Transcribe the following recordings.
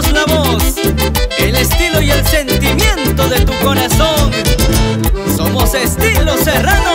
la voz, el estilo y el sentimiento de tu corazón. Somos estilo serrano.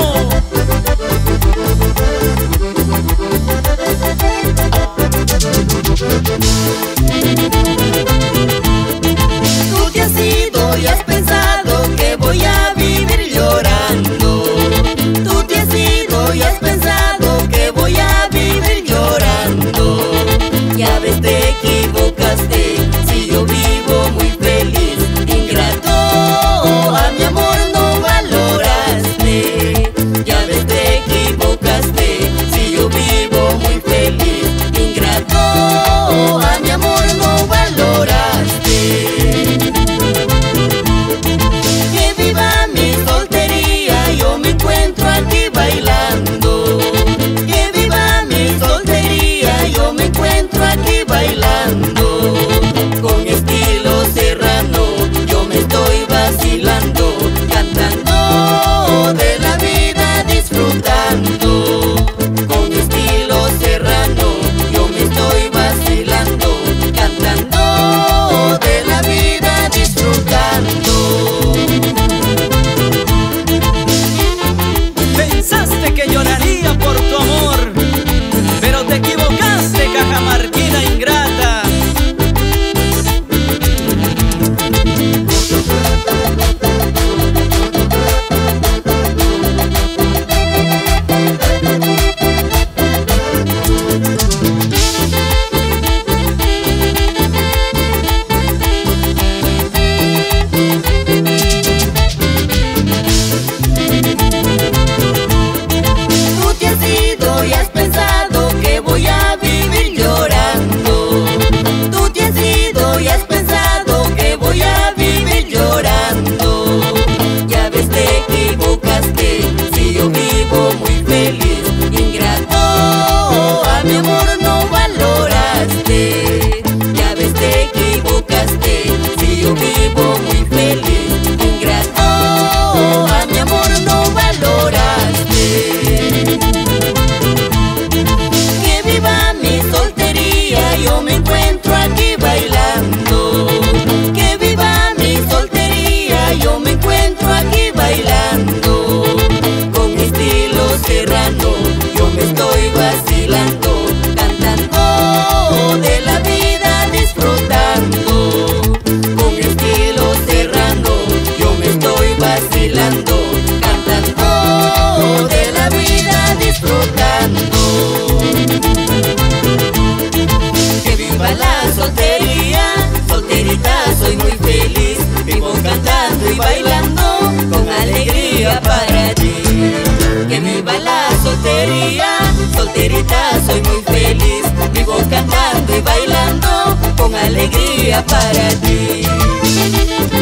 solterita soy muy feliz, vivo cantando y bailando con alegría para ti.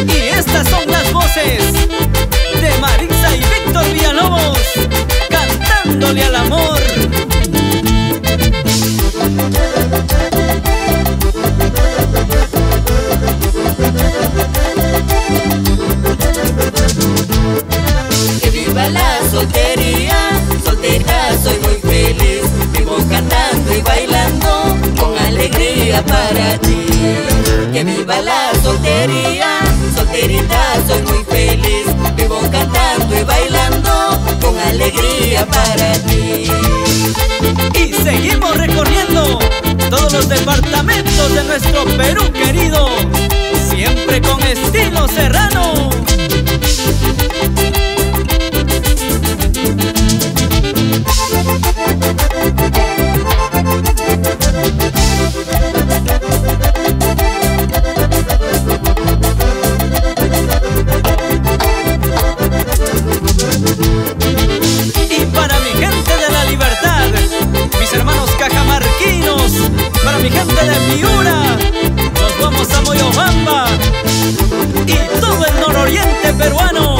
Y estas son las voces de Marisa y Víctor Villalobos, cantándole al amor. estoy bailando con alegría para ti. Que viva la soltería, solterita soy muy feliz. Vivo cantando y bailando con alegría para ti. Y seguimos recorriendo todos los departamentos de nuestro Perú querido, siempre con estilo serrano. mi gente de Piura, nos vamos a Moyobamba y todo el nororiente peruano.